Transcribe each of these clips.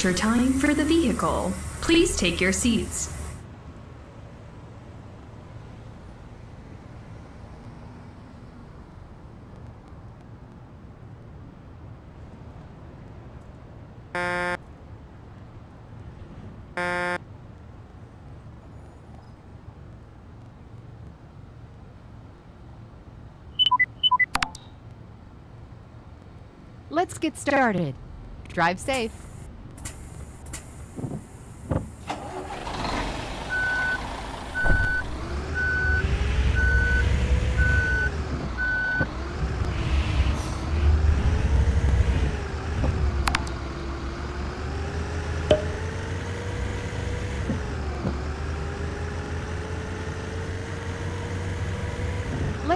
departure time for the vehicle. Please take your seats. Let's get started. Drive safe.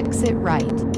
Exit right.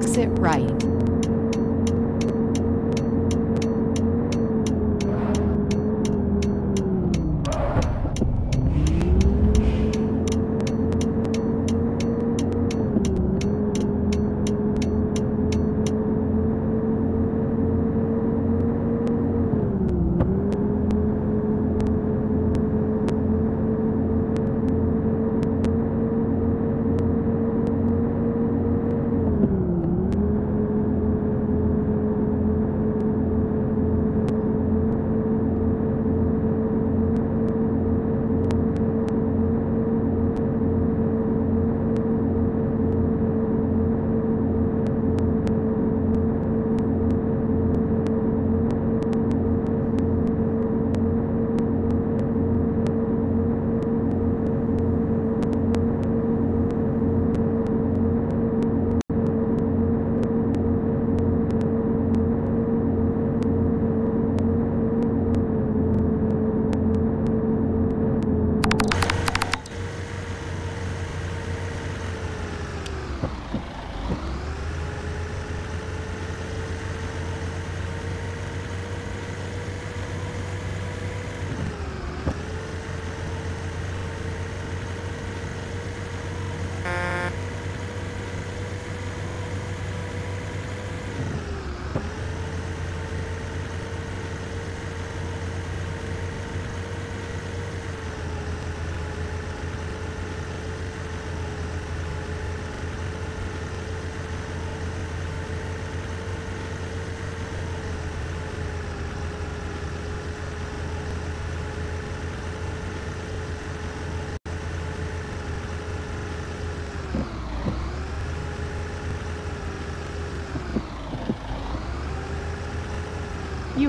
Exit right.